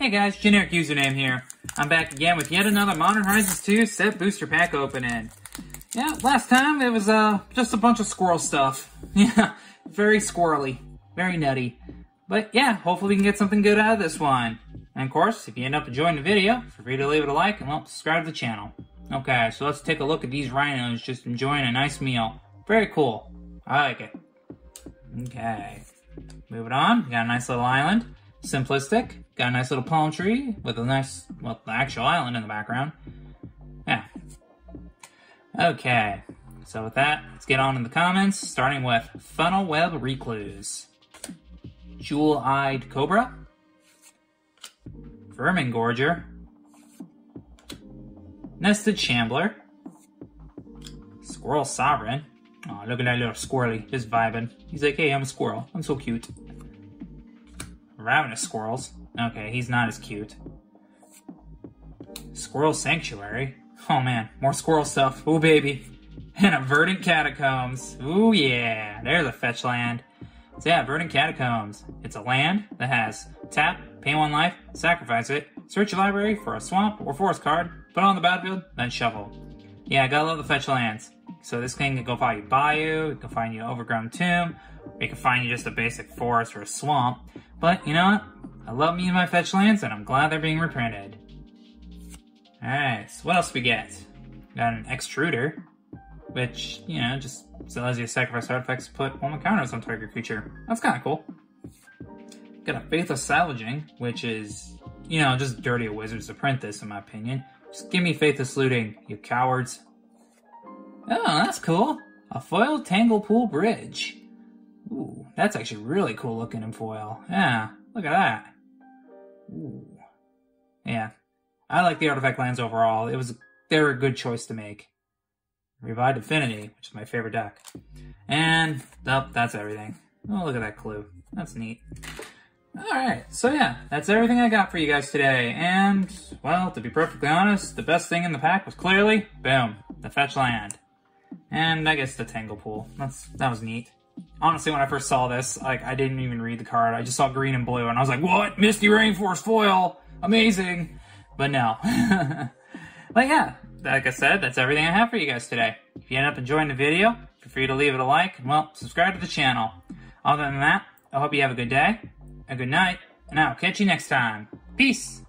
Hey guys, generic username here. I'm back again with yet another Modern Horizons 2 set booster pack opening. Yeah, last time it was uh just a bunch of squirrel stuff. Yeah, very squirrely, very nutty. But yeah, hopefully we can get something good out of this one. And of course, if you end up enjoying the video, feel free to leave it a like and well, subscribe to the channel. Okay, so let's take a look at these rhinos just enjoying a nice meal. Very cool. I like it. Okay. Moving on, we got a nice little island. Simplistic. Got a nice little palm tree with a nice, well, the actual island in the background. Yeah. Okay. So with that, let's get on in the comments, starting with Funnel Web Recluse. Jewel-Eyed Cobra. Vermin Gorger. Nested Shambler. Squirrel Sovereign. Oh, look at that little squirrely, just vibing. He's like, hey, I'm a squirrel. I'm so cute. Ravenous Squirrels. Okay, he's not as cute. Squirrel Sanctuary. Oh man, more squirrel stuff. Ooh, baby. And a Verdant Catacombs. Ooh, yeah. There's a fetch land. So yeah, Verdant Catacombs. It's a land that has tap, pay one life, sacrifice it, search your library for a swamp or forest card, put on the battlefield, then shuffle. Yeah, gotta love the fetch lands. So this thing can go find you Bayou, it can find you Overgrown Tomb, it can find you just a basic forest or a swamp. But you know what? I love me and my fetch lands, and I'm glad they're being reprinted. Alright, so what else we get? Got an Extruder, which, you know, just allows you to sacrifice artifacts to put one counters on target creature. That's kind of cool. Got a Faithless Salvaging, which is, you know, just dirty of wizards to print this, in my opinion. Just give me Faithless Looting, you cowards. Oh, that's cool. A foil Tanglepool Bridge. Ooh, that's actually really cool looking in foil. Yeah, look at that. Ooh. Yeah. I like the artifact lands overall. It was they were a good choice to make. Revived Affinity, which is my favorite deck. And oh, that's everything. Oh, look at that clue. That's neat. Alright, so yeah, that's everything I got for you guys today. And, well, to be perfectly honest, the best thing in the pack was clearly, boom, the fetch land. And I guess the Tanglepool. That's that was neat. Honestly, when I first saw this, like I didn't even read the card. I just saw green and blue, and I was like, "What? Misty Rainforest foil? Amazing!" But no. but yeah, like I said, that's everything I have for you guys today. If you end up enjoying the video, feel free to leave it a like, and well, subscribe to the channel. Other than that, I hope you have a good day, a good night, and I'll catch you next time. Peace!